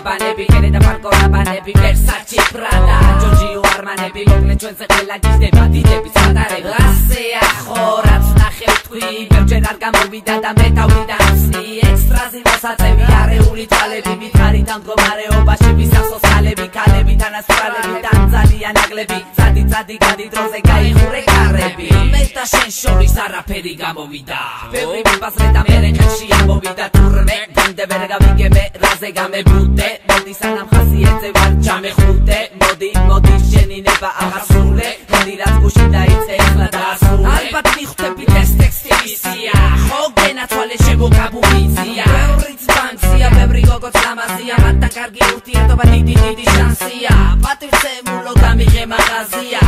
გაბანები ხერე და ფარკო რაბანები ვერსაჩი პრადა ჯორჯიო არმანები მოკლე ჩვენზე ყველა გიждდება დიდების პატარები ასეა ხო რაც ნახე თქვი ბევრჯერ არ გამოვიდა და მე თავიდან ხსნი ექსტრაზი მოსაწევი არეული თვალები მითხარით ამ მდგომარეობაში ვისახოს ხალები ქალები თანასწორალები დანძალიან ნაგლები წადი წადი გადი დროზე გაიხურე კარები. მე და შენ შორის არაფერი გამოვიდა. ბევრი მიბაზრე და მე რეხში ამოვიდა თურმე გამდე ვერ გავიგებე რაზე გამებუდე მოდი სანამ ხასიეთზე ვარ ჩამეხუტე მოდი მოდი შენი ნება აღარ სრულე მოდი რაც გუში დაიწე ახლა დაასრულე. ალბათ მიხვდები ეს ტექსტი ისია ხო გენაცვალე შემოგაბუხიცია ბევრი ძბანცია ბევრი გოგოც ლამაზია მათთან კარგი ურთიერთობა დიდი დიდი შანსია. პატივცემულო გამიღე მაღაზია.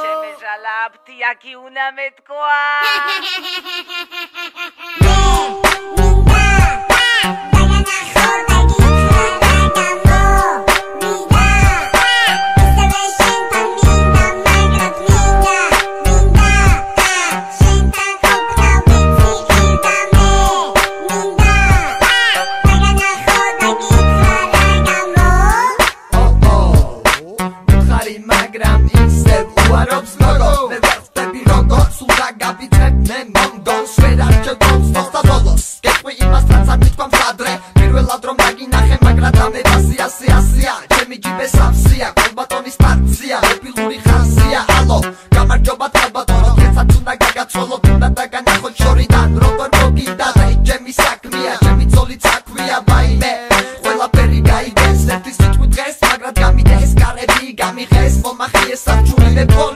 შემეჟალა აფთიაკი უნდა მეთქვა უარობს მოგო მე ვერ ხტები როგორ სულ დაგაბიჭებ მე my face, I'm truly the